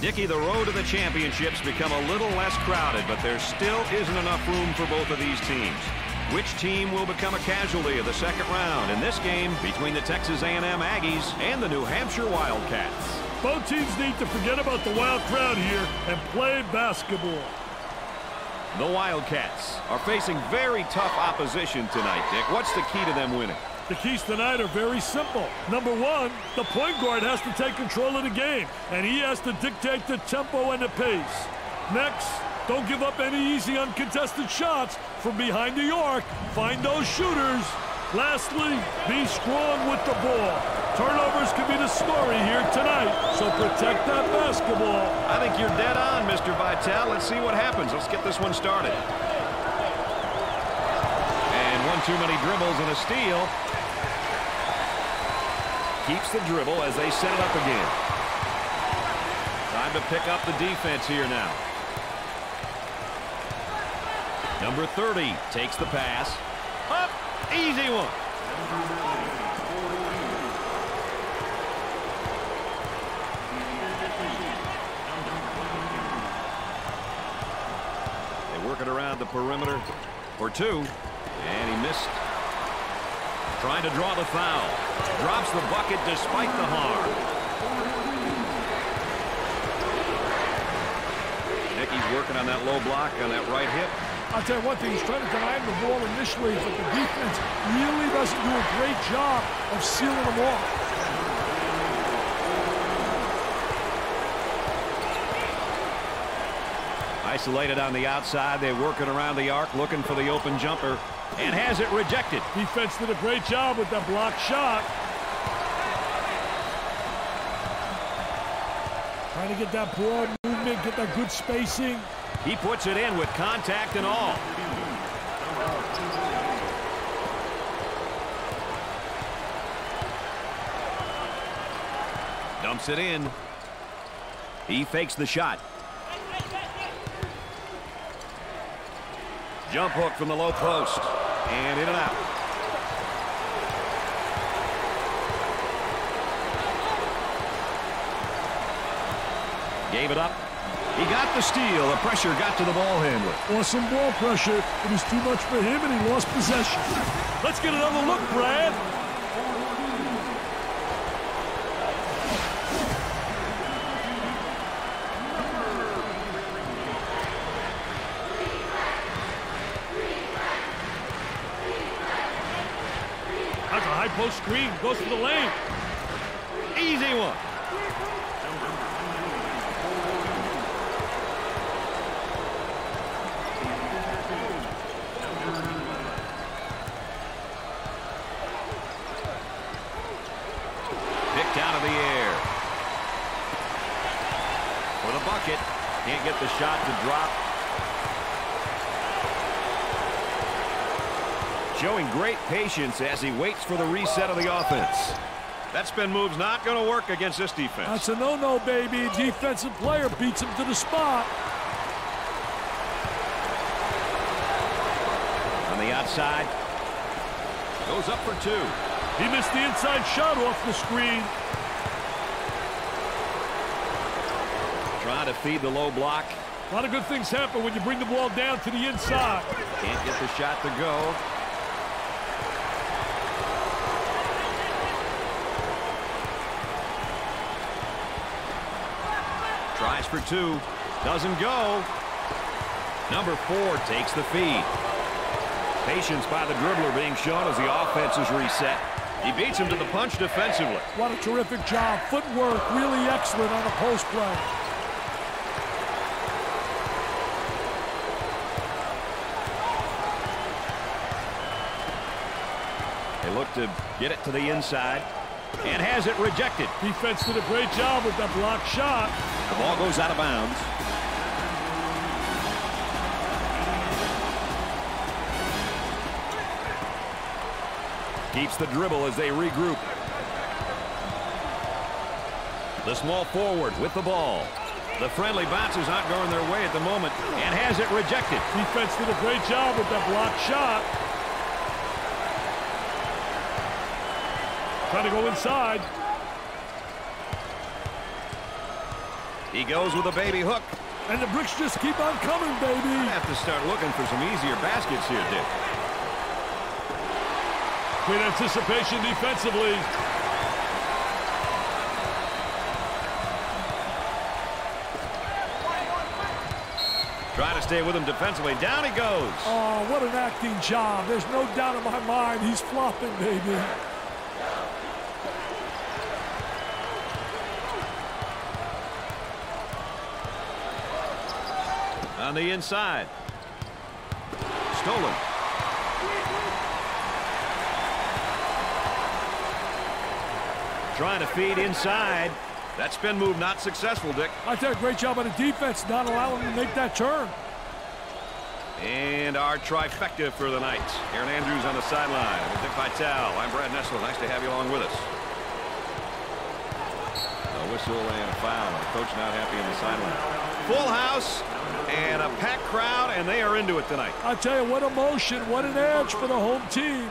Dickey, the road to the championships become a little less crowded, but there still isn't enough room for both of these teams. Which team will become a casualty of the second round in this game between the Texas A&M Aggies and the New Hampshire Wildcats? Both teams need to forget about the wild crowd here and play basketball. The Wildcats are facing very tough opposition tonight, Dick. What's the key to them winning? The keys tonight are very simple. Number one, the point guard has to take control of the game, and he has to dictate the tempo and the pace. Next, don't give up any easy uncontested shots from behind the arc. Find those shooters. Lastly, be strong with the ball. Turnovers could be the story here tonight, so protect that basketball. I think you're dead on, Mr. Vitale. Let's see what happens. Let's get this one started. One too many dribbles and a steal keeps the dribble as they set it up again. Time to pick up the defense here now. Number 30 takes the pass. Up, easy one. They work it around the perimeter for two, and he missed. Trying to draw the foul. Drops the bucket despite the harm. Nicky's working on that low block on that right hip. I'll tell you one thing, he's trying to deny him the ball initially, but the defense really doesn't do a great job of sealing him off. Isolated on the outside, They're working around the arc, looking for the open jumper, and has it rejected. Defense did a great job with that block shot. Trying to get that broad movement, get that good spacing. He puts it in with contact and all. Dumps it in. He fakes the shot. Jump hook from the low post. And in and out. Gave it up. He got the steal. The pressure got to the ball handler. Awesome ball pressure. It was too much for him, and he lost possession. Let's get another look, Brad. That's a screen. Goes to the lane. Easy one. Picked out of the air. For the bucket. Can't get the shot to drop. Showing great patience as he waits for the reset of the offense. That spin move's not going to work against this defense. That's a no-no, baby. Defensive player beats him to the spot. On the outside. Goes up for two. He missed the inside shot off the screen. Trying to feed the low block. A lot of good things happen when you bring the ball down to the inside. Can't get the shot to go. Tries for two. Doesn't go. Number four takes the feed. Patience by the dribbler being shown as the offense is reset. He beats him to the punch defensively. What a terrific job. Footwork really excellent on a post play. They look to get it to the inside and has it rejected. Defense did a great job with that block shot. The ball goes out of bounds. Keeps the dribble as they regroup. The small forward with the ball. The friendly bounce is not going their way at the moment and has it rejected. Defense did a great job with that block shot. Trying to go inside. He goes with a baby hook. And the bricks just keep on coming, baby. I Have to start looking for some easier baskets here, Dick. Great anticipation defensively. Trying to stay with him defensively. Down he goes. Oh, what an acting job. There's no doubt in my mind he's flopping, baby. On the inside. Stolen. Trying to feed inside. That spin move not successful, Dick. I tell you, great job on the defense, not allowing him to make that turn. And our trifecta for the night. Erin Andrews on the sideline. With Dick Vitale. I'm Brad Nessler. Nice to have you along with us. A whistle and a foul. The coach not happy on the sideline. Full house and a packed crowd, and they are into it tonight. I tell you, what emotion, what an edge for the home team.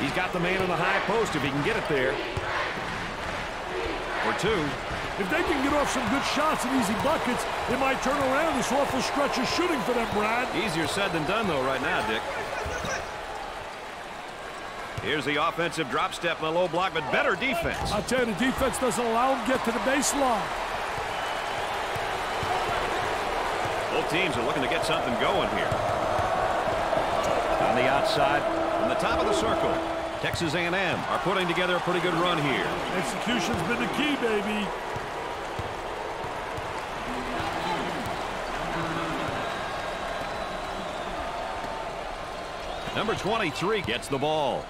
He's got the man in the high post if he can get it there. Or two. If they can get off some good shots and easy buckets, it might turn around this awful stretch of shooting for them, Brad. Easier said than done, though, right now, Dick. Here's the offensive drop step in the low block, but better defense. I tell you, the defense doesn't allow him to get to the baseline. Teams are looking to get something going here. On the outside, on the top of the circle, Texas A&M are putting together a pretty good run here. Execution's been the key, baby. Number 23 gets the ball.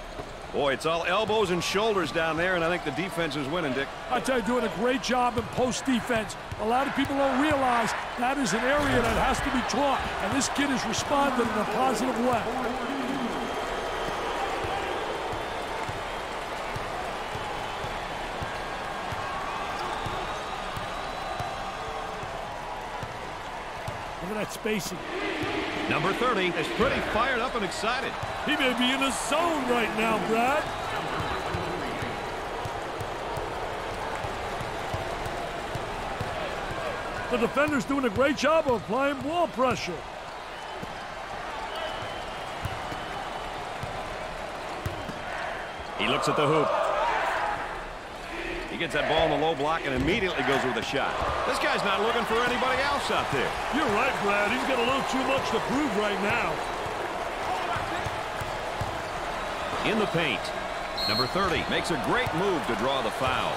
Boy, it's all elbows and shoulders down there, and I think the defense is winning, Dick. I tell you, doing a great job in post defense. A lot of people don't realize that is an area that has to be taught, and this kid has responded in a positive way. Look at that spacing. Number 30 is pretty fired up and excited. He may be in a zone right now, Brad. The defender's doing a great job of applying ball pressure. He looks at the hoop. He gets that ball in the low block and immediately goes with a shot. This guy's not looking for anybody else out there. You're right, Brad. He's got a little too much to prove right now. In the paint. Number 30 makes a great move to draw the foul.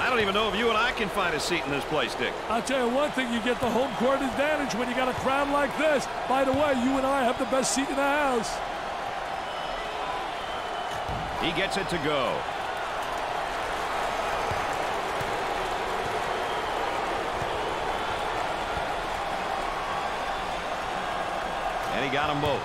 I don't even know if you and I can find a seat in this place, Dick. I'll tell you one thing, you get the home court advantage when you got a crowd like this. By the way, you and I have the best seat in the house. He gets it to go. And he got them both.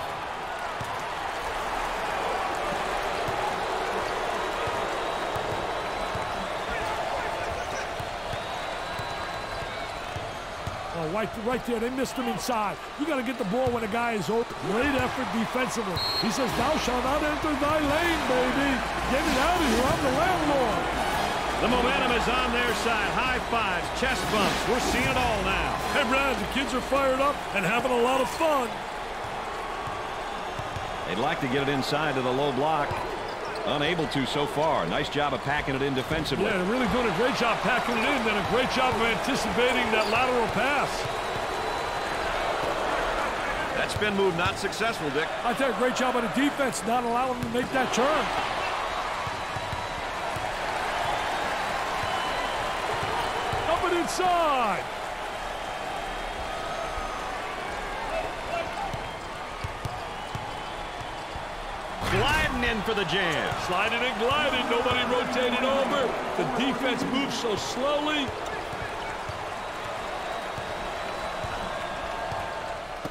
Oh, right, right there. They missed him inside. You got to get the ball when a guy is open. Great effort defensively. He says, thou shalt not enter thy lane, baby. Get it out of here. I'm the landlord. The momentum is on their side. High fives, chest bumps. We're seeing it all now. Hey, Brad, the kids are fired up and having a lot of fun. They'd like to get it inside to the low block. Unable to so far. Nice job of packing it in defensively. Yeah, they're really doing a great job packing it in and a great job of anticipating that lateral pass. That spin move not successful, Dick. I did a great job on the defense, not allowing them to make that turn. Up and inside. Gliding in for the jam. Sliding and gliding, nobody rotated over. The defense moves so slowly.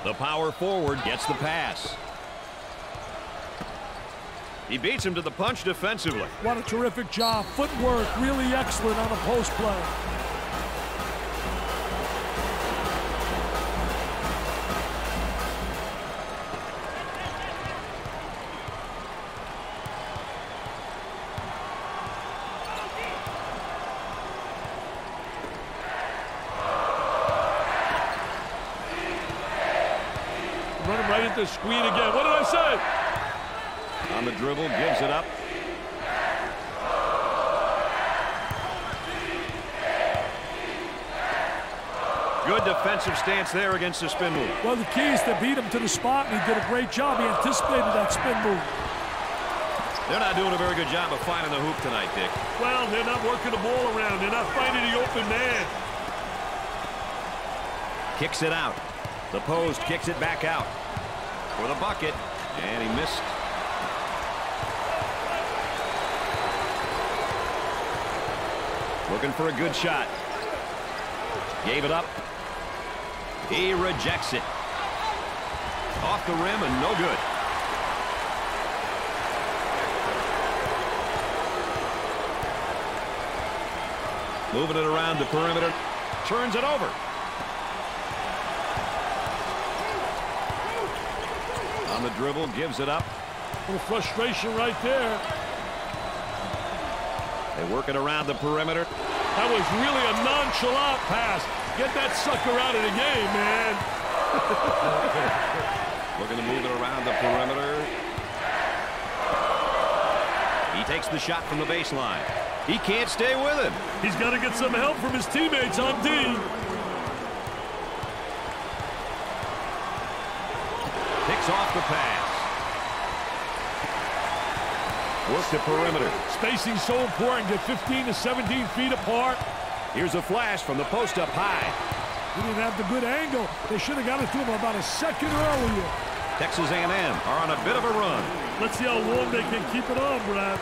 The power forward gets the pass. He beats him to the punch defensively. What a terrific job. Footwork really excellent on a post play. The screen again. What did I say? On the dribble, gives it up. Good defensive stance there against the spin move. Well, the key is to beat him to the spot, and he did a great job. He anticipated that spin move. They're not doing a very good job of finding the hoop tonight, Dick. Well, they're not working the ball around. They're not finding the open man. Kicks it out. The post kicks it back out for the bucket, and he missed. Looking for a good shot. Gave it up. He rejects it. Off the rim and no good. Moving it around the perimeter. Turns it over. On the dribble, gives it up. A little frustration right there. They work it around the perimeter. That was really a nonchalant pass. Get that sucker out of the game, man. Looking to move it around the perimeter. He takes the shot from the baseline. He can't stay with him. He's got to get some help from his teammates on D. Off the pass. Work the perimeter. Spacing so important. Get 15 to 17 feet apart. Here's a flash from the post up high. He didn't have the good angle. They should have got it to him about a second earlier. Texas A&M are on a bit of a run. Let's see how long they can keep it on, Brad.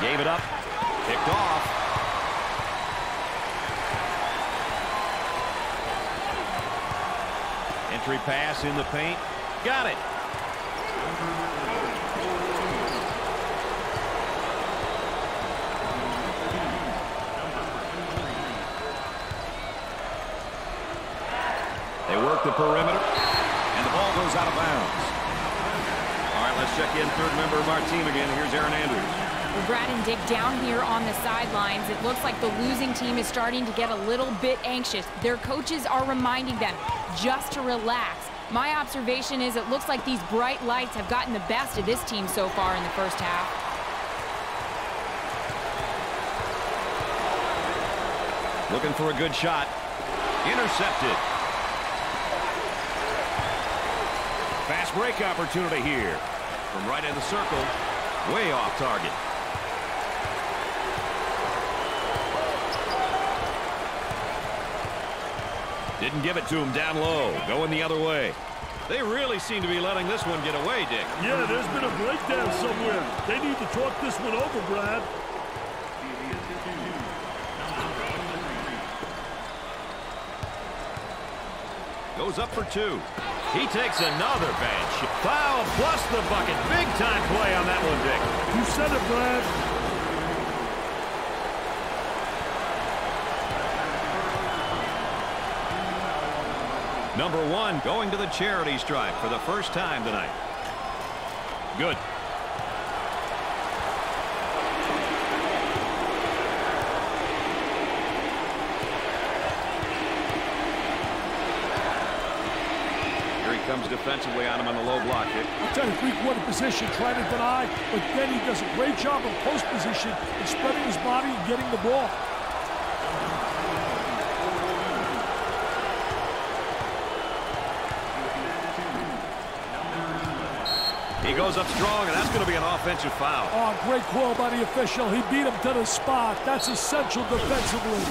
Gave it up. Picked off. Entry pass in the paint. Got it. They work the perimeter. And the ball goes out of bounds. All right, let's check in third member of our team again. Here's Erin Andrews. Brad and Dick down here on the sidelines. It looks like the losing team is starting to get a little bit anxious. Their coaches are reminding them just to relax. My observation is it looks like these bright lights have gotten the best of this team so far in the first half. Looking for a good shot. Intercepted. Fast break opportunity here. From right in the circle. Way off target. Didn't give it to him down low. Going the other way. They really seem to be letting this one get away, Dick. Yeah, there's been a breakdown somewhere. They need to talk this one over, Brad. Goes up for two. He takes another bad shot. Foul plus the bucket. Big time play on that one, Dick. You said it, Brad. Number one going to the charity stripe for the first time tonight. Good. Here he comes defensively on him on the low block hit. I'll tell you, three-quarter position, trying to deny, but then he does a great job of post position and spreading his body and getting the ball. He goes up strong, and that's going to be an offensive foul. Oh, great call by the official. He beat him to the spot. That's essential defensively.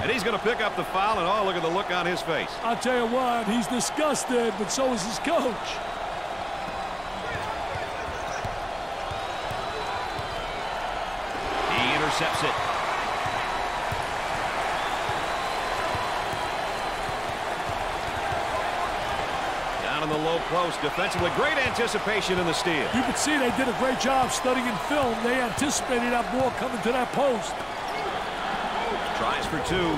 And he's going to pick up the foul, and oh, look at the look on his face. I'll tell you what, he's disgusted, but so is his coach. He intercepts it. Down in the low post defensively. Great anticipation in the steal. You can see they did a great job studying film. They anticipated that ball coming to that post. Tries for two.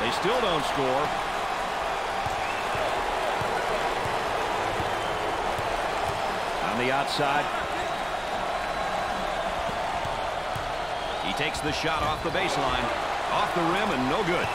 They still don't score. On the outside. He takes the shot off the baseline. Off the rim and no good.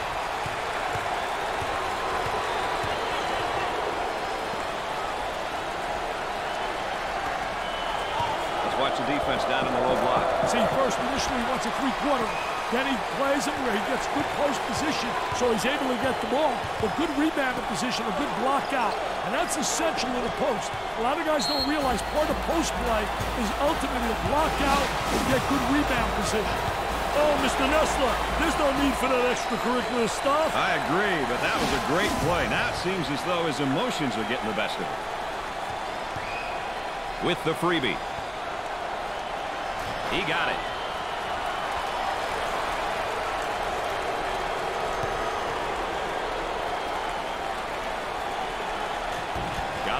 wants the defense down in the low block. See, first initially he wants a three-quarter. Then he plays it where he gets good post position, so he's able to get the ball. But good rebound position, a good block out. And that's essential in the post. A lot of guys don't realize part of post play is ultimately a block out and get good rebound position. Oh, Mr. Nessler, there's no need for that extracurricular stuff. I agree, but that was a great play. Now it seems as though his emotions are getting the best of him. With the freebie. He got it.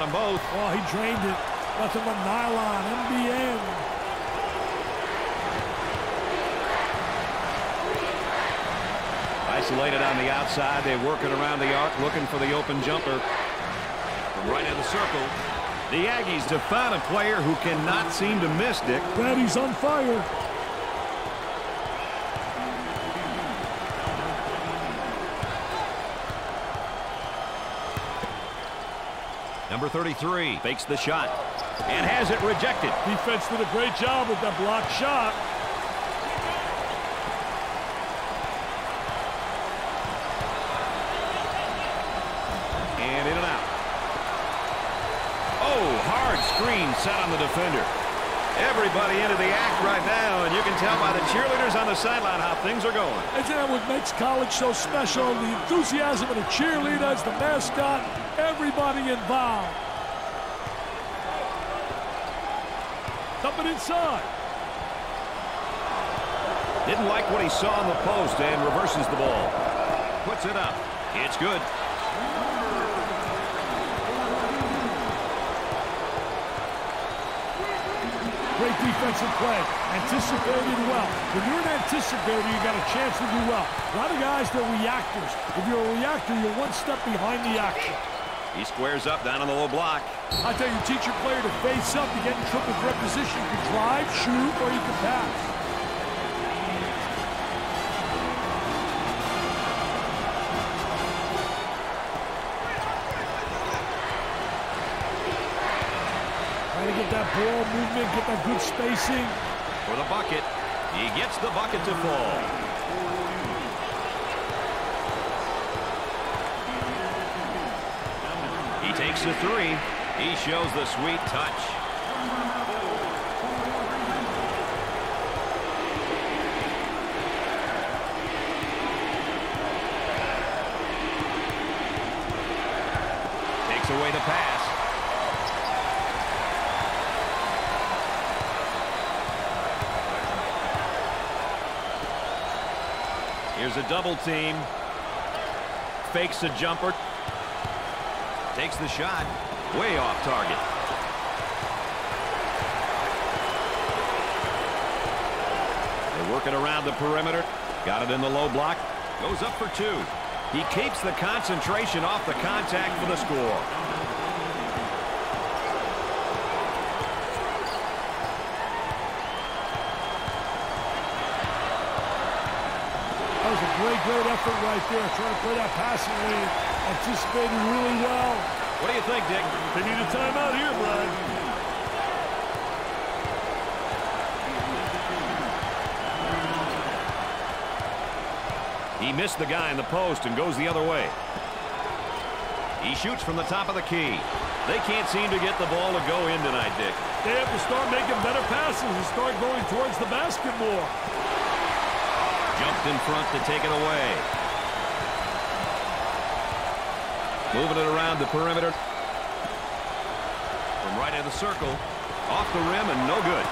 Them both. Oh, he drained it. Nothing but nylon, NBN. Isolated on the outside. They work it around the arc, looking for the open jumper. Right in the circle. The Aggies to find a player who cannot seem to miss, Dick. Daddy's on fire. 33 fakes the shot and has it rejected. Defense did a great job with that blocked shot. And in and out. Oh, hard screen set on the defender. Everybody into the act right now, and you can tell by the cheerleaders on the sideline how things are going. Isn't that what makes college so special? The enthusiasm of the cheerleaders, the mascot, everybody involved. Inside. Didn't like what he saw in the post and reverses the ball. Puts it up. It's good. Great defensive play. Anticipated well. When you're an anticipator, you got a chance to do well. A lot of guys, they're reactors. If you're a reactor, you're one step behind the action. He squares up down on the low block. I tell you, teach your player to face up to get in triple threat position. You can drive, shoot, or you can pass. Trying to get that ball movement, get that good spacing. For the bucket. He gets the bucket to fall. Takes the three. He shows the sweet touch. Takes away the pass. Here's a double team. Fakes a jumper. Takes the shot. Way off target. They're working around the perimeter. Got it in the low block. Goes up for two. He keeps the concentration off the contact for the score. That was a great, great effort right there. Trying to play that passing lane. Anticipating really well. What do you think, Dick? They need a timeout here, Brad. He missed the guy in the post and goes the other way. He shoots from the top of the key. They can't seem to get the ball to go in tonight, Dick. They have to start making better passes and start going towards the basket more. Jumped in front to take it away. Moving it around the perimeter. From right in the circle. Off the rim and no good.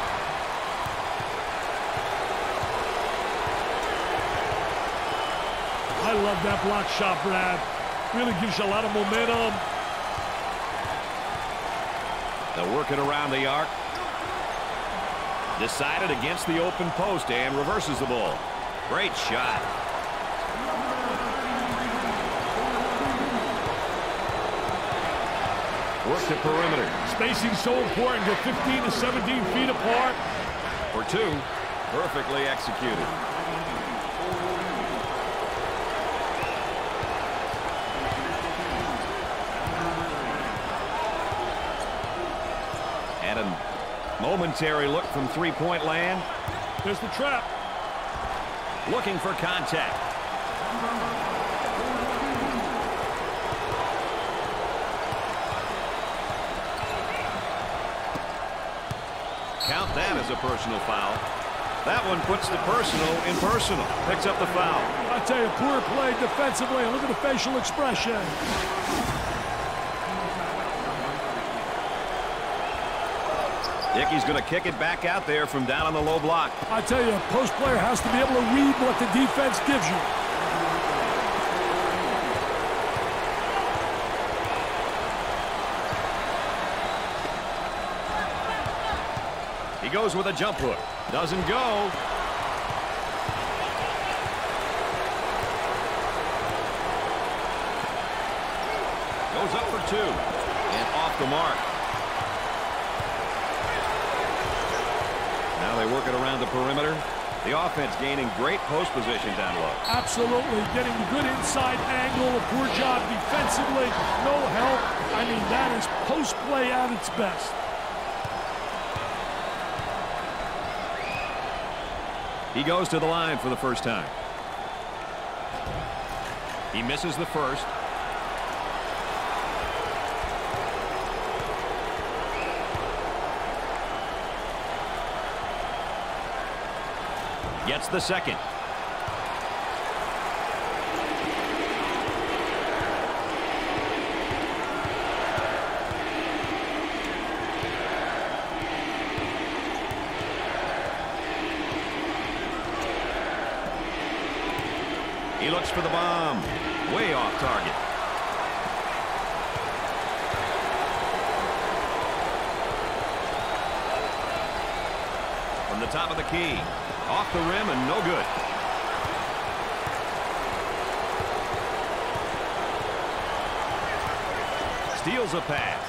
I love that block shot, Brad. Really gives you a lot of momentum. They'll work it around the arc. Decided against the open post and reverses the ball. Great shot. Work the perimeter. Spacing so important. Get 15 to 17 feet apart. For two. Perfectly executed. And a momentary look from three-point land. There's the trap. Looking for contact. Count that as a personal foul. That one puts the personal in personal. Picks up the foul. I tell you, poor play defensively. Look at the facial expression. Dickey's going to kick it back out there from down on the low block. I tell you, a post player has to be able to read what the defense gives you. Goes with a jump hook. Doesn't go. Goes up for two. And off the mark. Now they work it around the perimeter. The offense gaining great post position down low. Absolutely. Getting good inside angle. A poor job defensively. No help. I mean, that is post play at its best. He goes to the line for the first time. He misses the first. Gets the second. He looks for the bomb. Way off target. From the top of the key. Off the rim and no good. Steals a pass.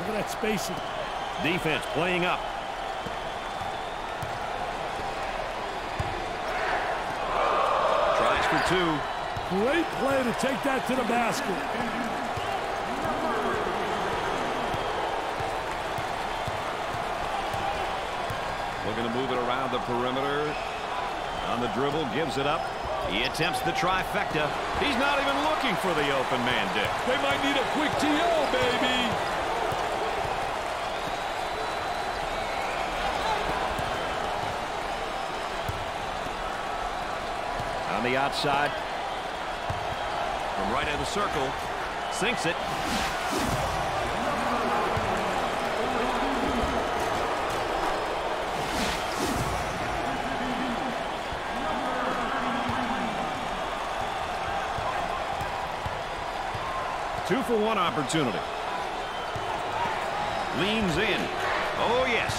Look at that spacing. Defense playing up. Tries for two. Great play to take that to the basket. Looking to move it around the perimeter. On the dribble, gives it up. He attempts the trifecta. He's not even looking for the open man, Dick. They might need a quick TO, baby. Outside. From right in the circle. Sinks it. Two for one opportunity. Leans in. Oh, yes.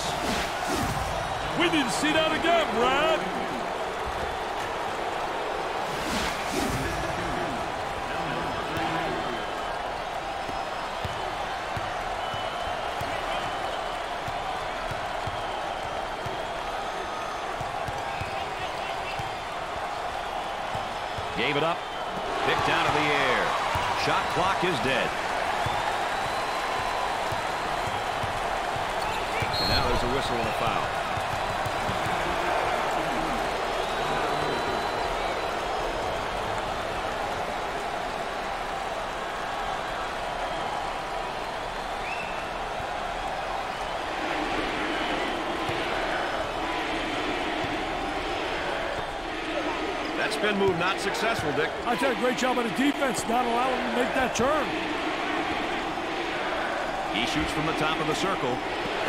We didn't see that again, Brad. It up. Picked out of the air. Shot clock is dead. And now there's a whistle and a foul. Not successful, Dick. I tell you, great job on the defense, not allowing him to make that turn. He shoots from the top of the circle.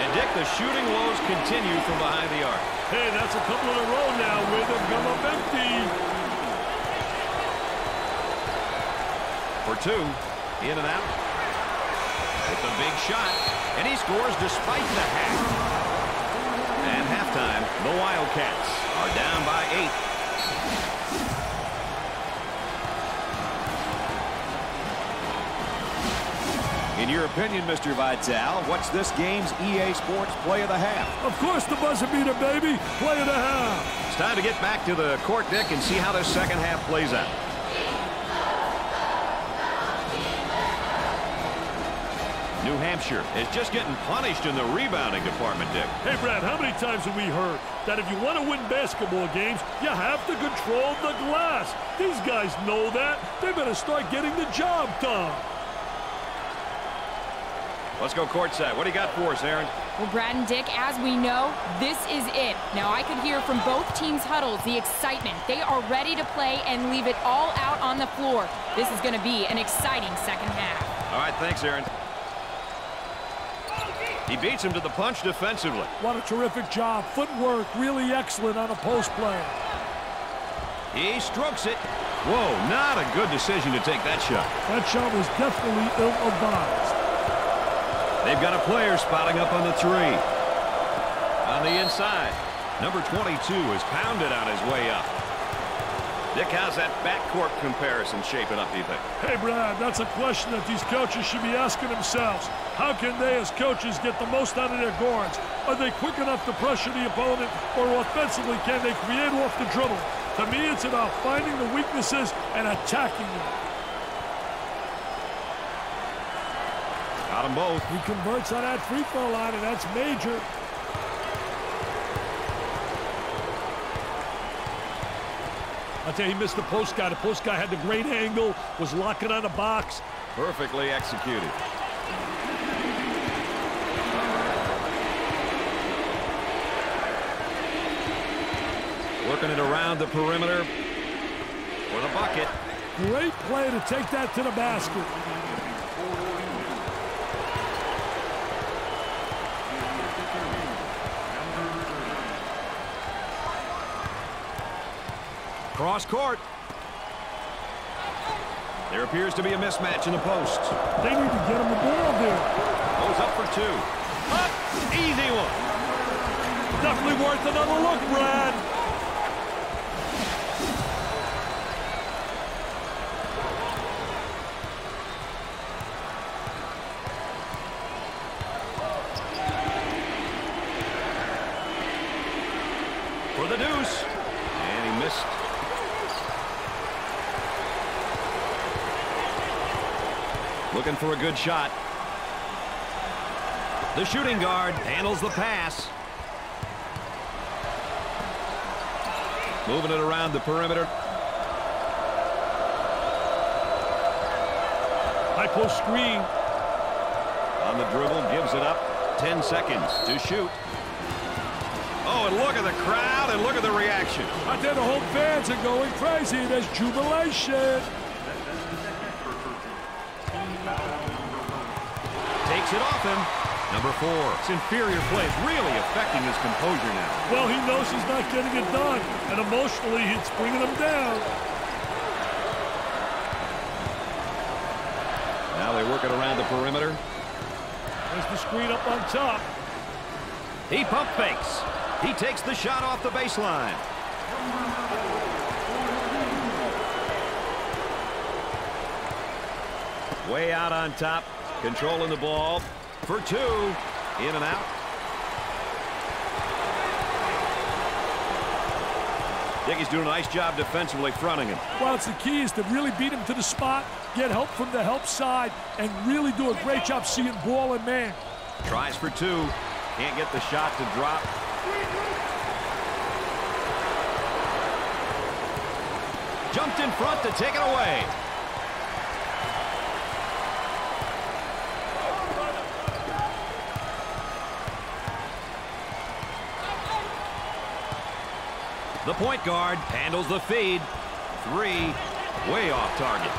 And Dick, the shooting woes continue from behind the arc. Hey, that's a couple in a row now with them come up empty. For two, in and out. With the big shot. And he scores despite the hack. And halftime, the Wildcats are down by eight. In your opinion, Mr. Vitale, what's this game's EA Sports play of the half? Of course the buzzer beater, baby. Play of the half. It's time to get back to the court, Dick, and see how this second half plays out. New Hampshire is just getting punished in the rebounding department, Dick. Hey, Brad, how many times have we heard that if you want to win basketball games, you have to control the glass? These guys know that. They better start getting the job done. Let's go courtside. What do you got for us, Erin? Well, Brad and Dick, as we know, this is it. Now, I could hear from both teams' huddles the excitement. They are ready to play and leave it all out on the floor. This is going to be an exciting second half. All right, thanks, Erin. He beats him to the punch defensively. What a terrific job. Footwork really excellent on a post play. He strokes it. Whoa, not a good decision to take that shot. That shot was definitely ill-advised. They've got a player spotting up on the three. On the inside, number 22 is pounded on his way up. Dick, how's that backcourt comparison shaping up, do you think? Hey, Brad, that's a question that these coaches should be asking themselves. How can they, as coaches, get the most out of their guards? Are they quick enough to pressure the opponent, or offensively, can they create off the dribble? To me, it's about finding the weaknesses and attacking them. Got them both. He converts on that free throw line, and that's major. I'll tell you, he missed the post guy. The post guy had the great angle, was locking on the box. Perfectly executed. Working it around the perimeter for the bucket. Great play to take that to the basket. Cross court. There appears to be a mismatch in the post. They need to get him the ball there. Goes up for two. Up! Easy one. Definitely worth another look, Brad. For the deuce. And he missed. Looking for a good shot. The shooting guard handles the pass. Moving it around the perimeter. High post screen. On the dribble, gives it up. 10 seconds to shoot. Oh, and look at the crowd and look at the reaction. I tell the whole fans are going crazy. There's jubilation. Takes it off him. Number four. It's inferior play. It's really affecting his composure now. Well, he knows he's not getting it done, and emotionally, it's bringing him down. Now they work it around the perimeter. There's the screen up on top. He pump fakes. He takes the shot off the baseline. Way out on top. Controlling the ball. For two. In and out. Dickey's doing a nice job defensively fronting him. Well, it's the key is to really beat him to the spot, get help from the help side, and really do a great job seeing ball and man. Tries for two. Can't get the shot to drop. Jumped in front to take it away. The point guard handles the feed. Three, way off target.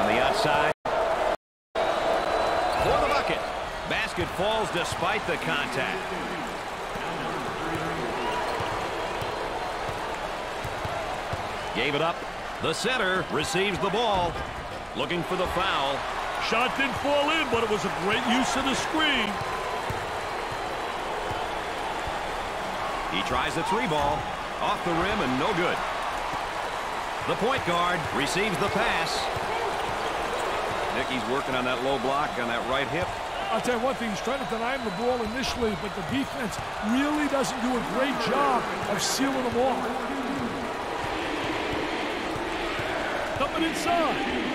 On the outside. For the bucket. Basket falls despite the contact. Gave it up. The center receives the ball. Looking for the foul. Shot didn't fall in, but it was a great use of the screen. He tries the three ball. Off the rim and no good. The point guard receives the pass. Nicky's working on that low block on that right hip. I'll tell you one thing, he's trying to deny him the ball initially, but the defense really doesn't do a great job of sealing them off. coming inside.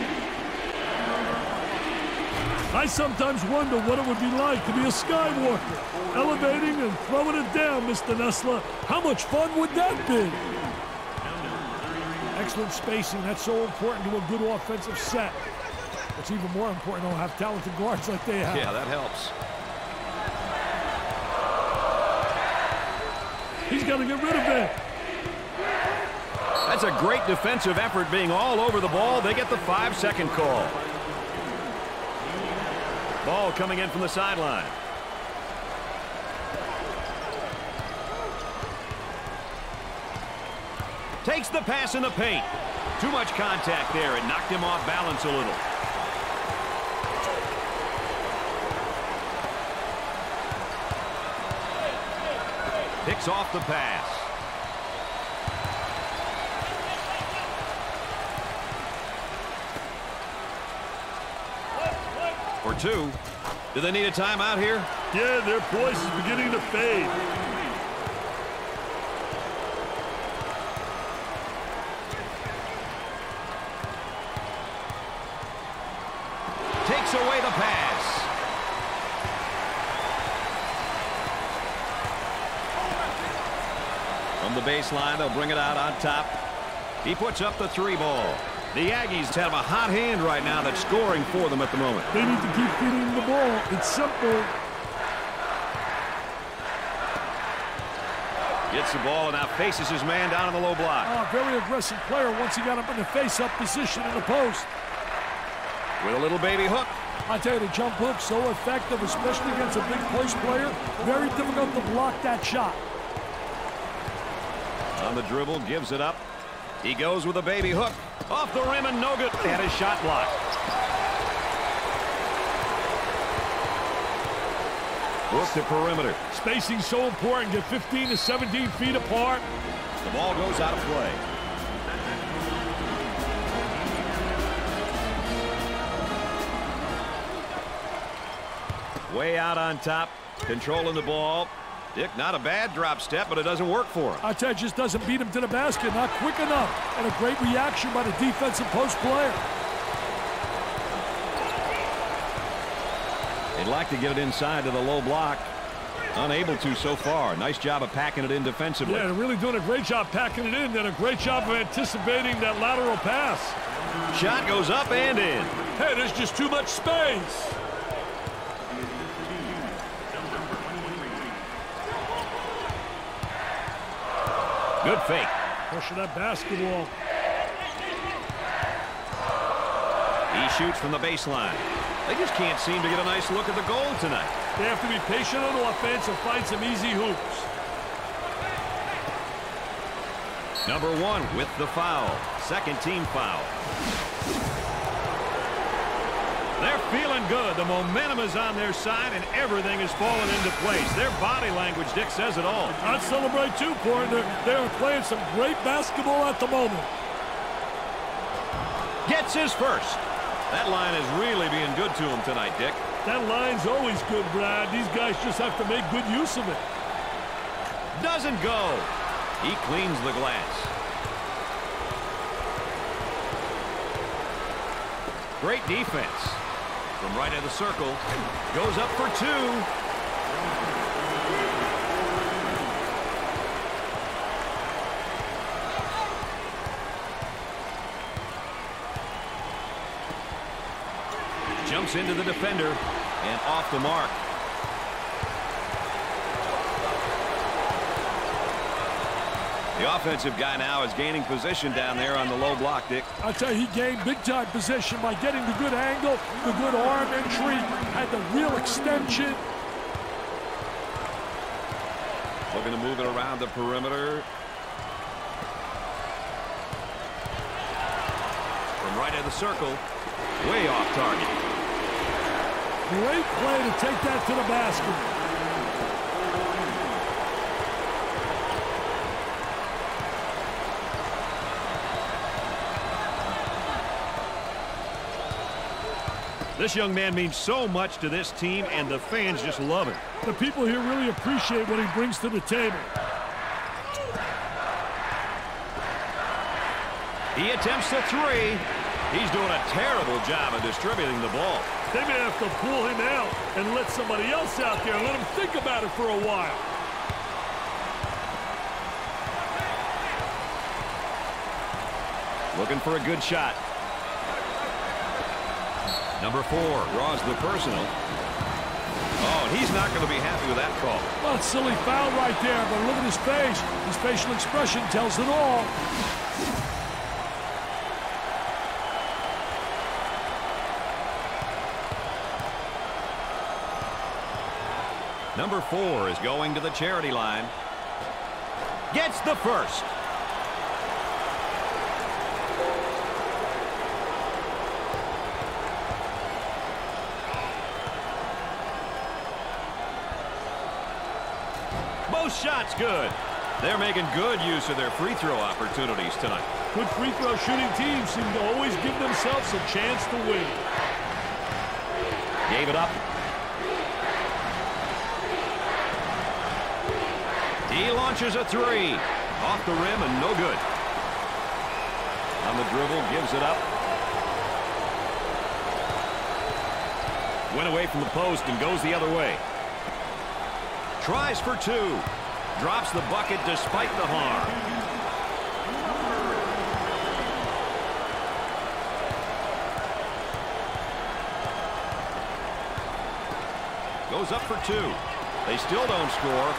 I sometimes wonder what it would be like to be a Skywalker. Elevating and throwing it down, Mr. Nessler. How much fun would that be? Excellent spacing. That's so important to a good offensive set. It's even more important to have talented guards like they have. Yeah, that helps. He's got to get rid of it. That's a great defensive effort being all over the ball. They get the five-second call. Ball coming in from the sideline. Takes the pass in the paint. Too much contact there. It knocked him off balance a little. Picks off the pass. Two. Do they need a timeout here? Yeah, their voice is beginning to fade. Takes away the pass. From the baseline, they'll bring it out on top. He puts up the three ball. The Aggies have a hot hand right now that's scoring for them at the moment. They need to keep feeding the ball. It's simple. Gets the ball and now faces his man down in the low block. Oh, very aggressive player once he got up in the face-up position in the post. With a little baby hook. I tell you, the jump hook so effective, especially against a big place player. Very difficult to block that shot. On the dribble, gives it up. He goes with a baby hook. Off the rim and no good. And his shot blocked. Look the perimeter. Spacing so important. Get 15 to 17 feet apart. The ball goes out of play. Way out on top. Controlling the ball. Dick, not a bad drop step, but it doesn't work for him. You, just doesn't beat him to the basket. Not quick enough. And a great reaction by the defensive post player. They'd like to get it inside to the low block. Unable to so far. Nice job of packing it in defensively. Yeah, they're really doing a great job packing it in. Did a great job of anticipating that lateral pass. Shot goes up and in. Hey, there's just too much space. Good fake. Pushing that basketball. He shoots from the baseline. They just can't seem to get a nice look at the goal tonight. They have to be patient on offense and find some easy hoops. Number one with the foul. Second team foul. They're feeling good. The momentum is on their side, and everything is falling into place. Their body language, Dick, says it all. I'd celebrate too, Corey. They're, they're playing some great basketball at the moment. Gets his first. That line is really being good to him tonight, Dick. That line's always good, Brad. These guys just have to make good use of it. Doesn't go. He cleans the glass. Great defense. From right of the circle. Goes up for two. Jumps into the defender and off the mark. The offensive guy now is gaining position down there on the low block, Dick. I'll tell you, he gained big-time position by getting the good angle, the good arm entry, had the real extension. Looking to move it around the perimeter. From right of the circle, way off target. Great play to take that to the basket. This young man means so much to this team, and the fans just love him. The people here really appreciate what he brings to the table. He attempts the three. He's doing a terrible job of distributing the ball. They may have to pull him out and let somebody else out there and let him think about it for a while. Looking for a good shot. Number four draws the personal. Oh, he's not going to be happy with that call. Well, a silly foul right there, but look at his face. His facial expression tells it all. Number four is going to the charity line. Gets the first. Shots good. They're making good use of their free throw opportunities tonight. Good free throw shooting teams seem to always give themselves a chance to win. Gave it up. He launches a three. Off the rim and no good. On the dribble, gives it up. Went away from the post and goes the other way. Tries for two. Drops the bucket despite the harm. Goes up for two. They still don't score.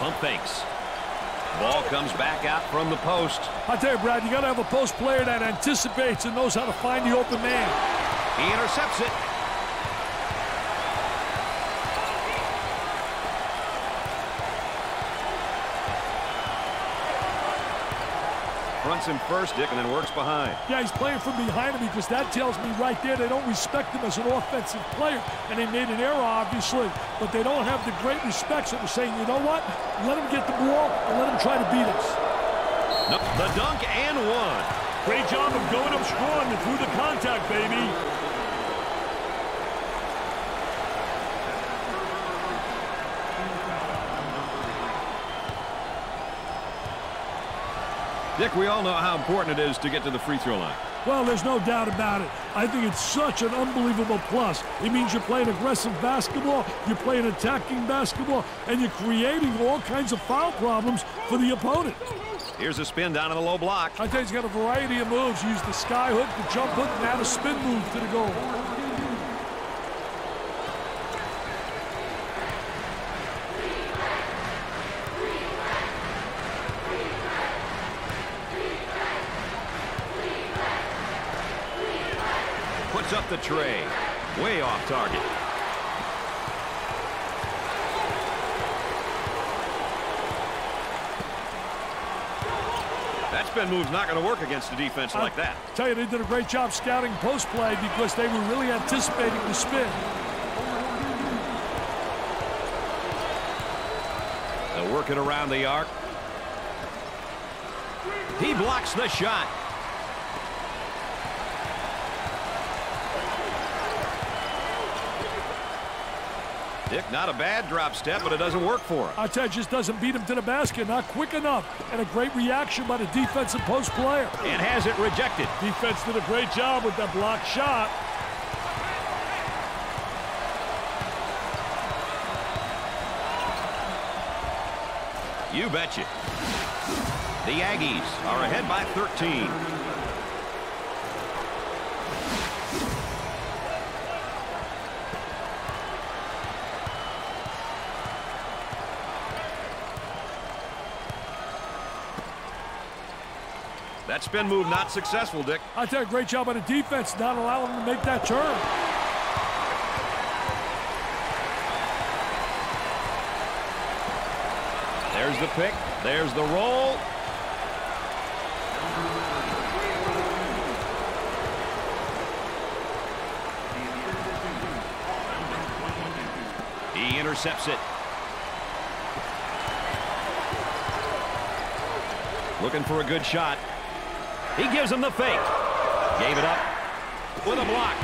Pump fakes. Ball comes back out from the post. I tell you, Brad, you got to have a post player that anticipates and knows how to find the open man. He intercepts it. Him first, Dick, and then works behind. Yeah, he's playing from behind him because that tells me right there they don't respect him as an offensive player. And they made an error, obviously, but they don't have the great respect. So they're saying, you know what? Let him get the ball and let him try to beat us. The dunk and one. Great job of going up strong and through the contact, baby. Dick, we all know how important it is to get to the free throw line. Well, there's no doubt about it. I think it's such an unbelievable plus. It means you're playing aggressive basketball, you're playing attacking basketball, and you're creating all kinds of foul problems for the opponent. Here's a spin down in the low block. I think he's got a variety of moves. Use the sky hook, the jump hook, and now the spin move to the goal. Puts up the trey. Way off target. That spin move's not going to work against a defense like that. I tell you, they did a great job scouting post play because they were really anticipating the spin. They'll work it around the arc. He blocks the shot. Dick, not a bad drop step, but it doesn't work for him. I tell you, just doesn't beat him to the basket. Not quick enough. And a great reaction by the defensive post player. And has it rejected. Defense did a great job with that block shot. You betcha. The Aggies are ahead by 13. That spin move not successful, Dick. I tell you, great job by the defense, not allowing him to make that turn. There's the pick. There's the roll. He intercepts it. Looking for a good shot. He gives him the fake. Gave it up with a block.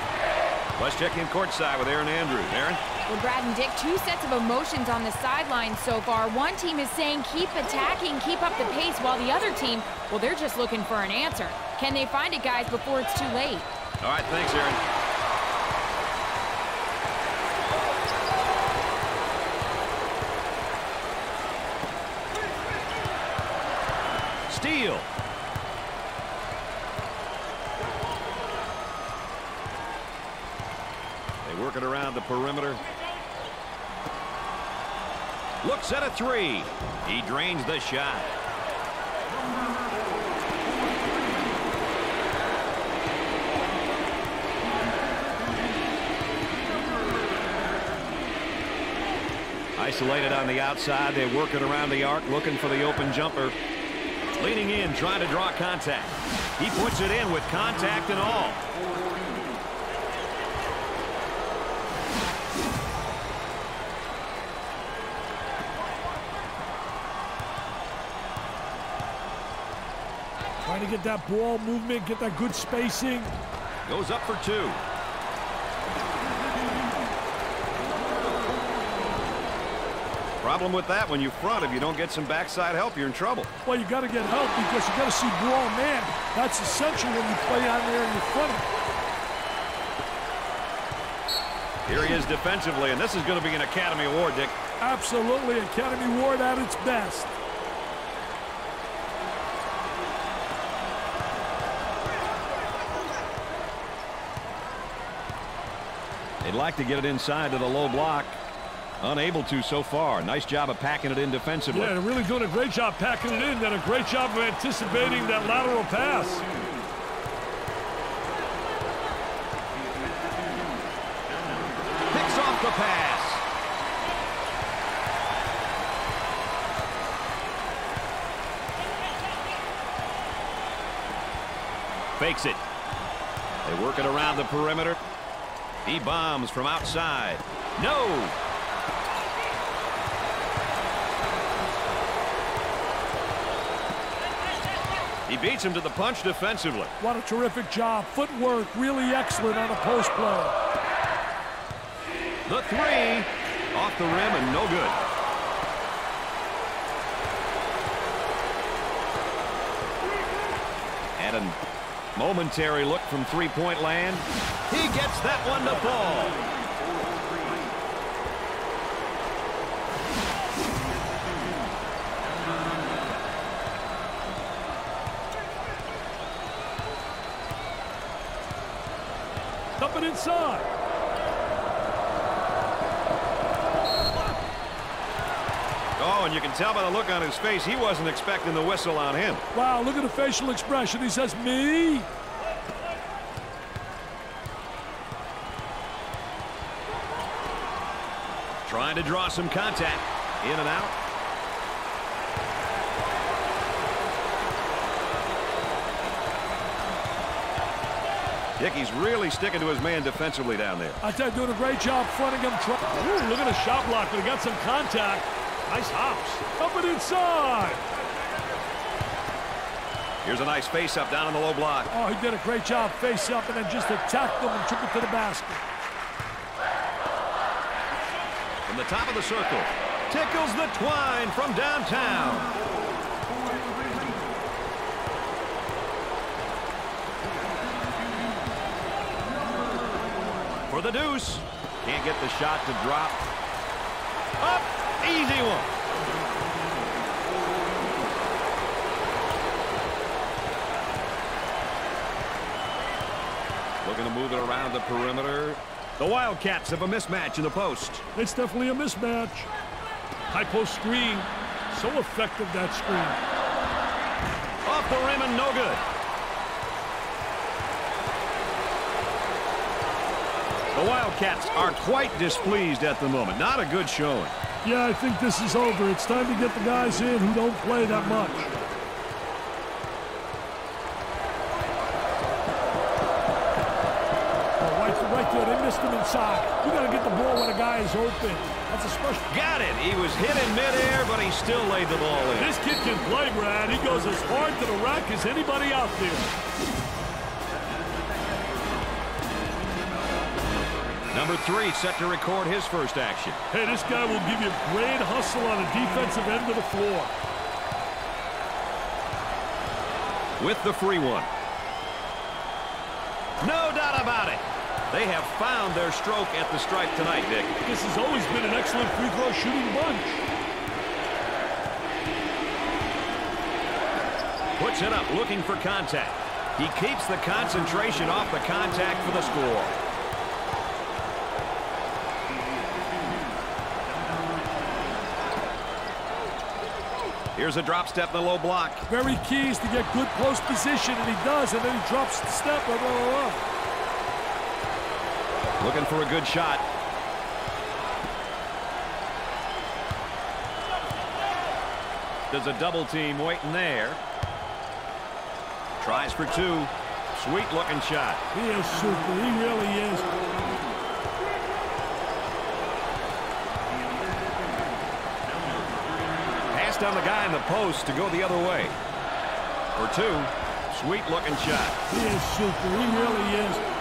Let's check in courtside with Erin Andrews. Erin? Well, Brad and Dick, two sets of emotions on the sidelines so far. One team is saying keep attacking, keep up the pace, while the other team, well, they're just looking for an answer. Can they find it, guys, before it's too late? All right, thanks, Erin. Steal. They work it around the perimeter. Looks at a three. He drains the shot. Isolated on the outside. They work it around the arc, looking for the open jumper. Leaning in, trying to draw contact. He puts it in with contact and all. To get that ball movement, get that good spacing. Goes up for two. Problem with that, when you front, if you don't get some backside help, you're in trouble. Well, you got to get help because you got to see ball man. That's essential when you play on there in your front. Here he is defensively, and this is going to be an Academy Award, Dick. Absolutely, Academy Award at its best. They'd like to get it inside to the low block. Unable to so far. Nice job of packing it in defensively. Yeah, they're really doing a great job packing it in. Did a great job of anticipating that lateral pass. Picks off the pass. Fakes it. They work it around the perimeter. He bombs from outside. No! He beats him to the punch defensively. What a terrific job. Footwork really excellent on a post play. The three off the rim and no good. And a momentary look from three-point land. He gets that one to fall. Dump it inside. Oh, and you can tell by the look on his face, he wasn't expecting the whistle on him. Wow, look at the facial expression. He says, me? Trying to draw some contact. In and out. Dickey's really sticking to his man defensively down there. I tell you, doing a great job fronting him. Ooh, look at the shot block, but he got some contact. Nice hops. Up and inside. Here's a nice face-up down in the low block. Oh, he did a great job face up and then just attacked them and took it to the basket. From the top of the circle. Tickles the twine from downtown. For the deuce. Can't get the shot to drop. Up. Easy one. Looking to move it around the perimeter. The Wildcats have a mismatch in the post. It's definitely a mismatch. High post screen. So effective, that screen. Off the rim and no good. The Wildcats are quite displeased at the moment. Not a good showing. Yeah, I think this is over. It's time to get the guys in who don't play that much. Oh, right, there, they missed him inside. You got to get the ball when a guy is open. That's a special. Got it. He was hit in midair, but he still laid the ball in. This kid can play, Brad. He goes as hard to the rack as anybody out there. Number three set to record his first action. Hey, this guy will give you great hustle on the defensive end of the floor. With the free one. No doubt about it. They have found their stroke at the stripe tonight, Dick. This has always been an excellent free throw shooting bunch. Puts it up, looking for contact. He keeps the concentration off the contact for the score. Here's a drop step in the low block. Very key is to get good post position, and he does, and then he drops the step. Blah, blah, blah, Looking for a good shot. There's a double team waiting there. Tries for two. Sweet looking shot. He is super. He really is. On the guy in the post to go the other way. For two. Sweet looking shot. He is super. He really is.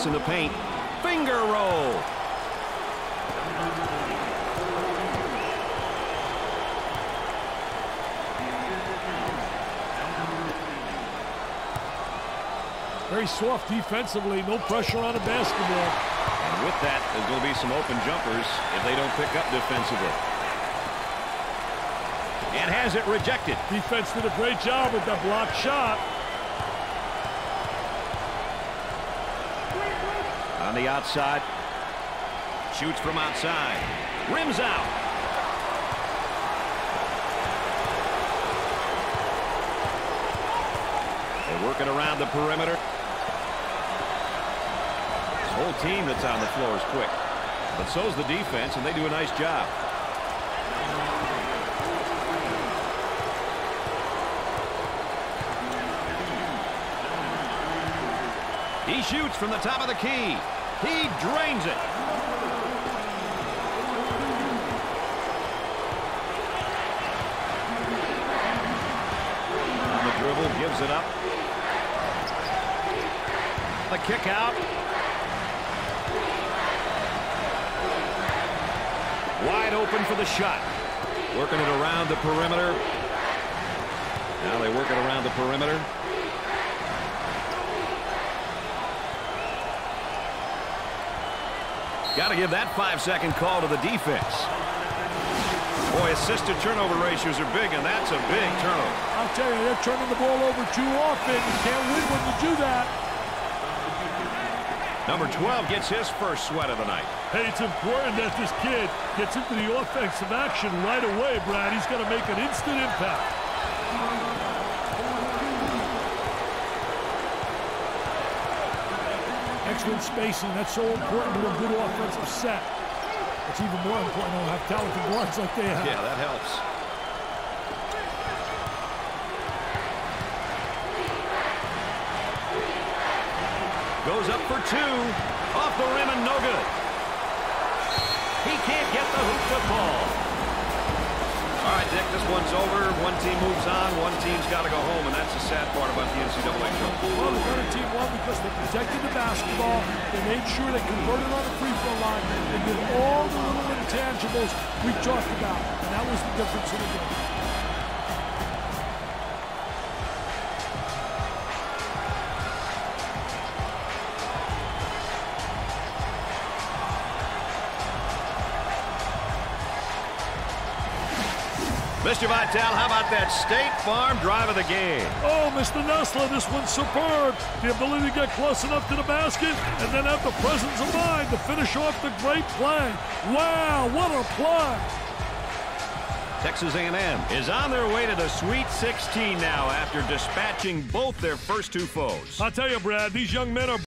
Pass in the paint. Finger roll. Very soft defensively. No pressure on the basketball. And with that, there's going to be some open jumpers if they don't pick up defensively. And has it rejected. Defense did a great job with that block shot. The outside. Shoots from outside. Rims out. They're working around the perimeter. This whole team that's on the floor is quick. But so's the defense, and they do a nice job. He shoots from the top of the key. He drains it. The dribble, gives it up. The kick out. Wide open for the shot. Working it around the perimeter. Now they work it around the perimeter. Got to give that five-second call to the defense. Boy, assisted turnover ratios are big, and that's a big turnover. I'll tell you, they're turning the ball over too often. You can't win when you do that. Number 12 gets his first sweat of the night. Hey, it's important that this kid gets into the offensive action right away, Brad. He's got to make an instant impact. Excellent spacing. That's so important to a good offensive set. It's even more important to have talented guards like they have. Yeah, that helps. Goes up for two. Off the rim and no good. He can't get the hoop to fall. Right, Dick, this one's over. One team moves on. One team's got to go home, and that's the sad part about the NCAA. Well, the other team won because they protected the basketball. They made sure they converted on the free throw line. They did all the little intangibles we talked about, and that was the difference in the game. Mr. Vitale, how about that State Farm drive of the game? Oh, Mr. Nessler, this one's superb. The ability to get close enough to the basket and then have the presence of mind to finish off the great play. Wow, what a play. Texas A&M is on their way to the Sweet 16 now after dispatching both their first two foes. I'll tell you, Brad, these young men are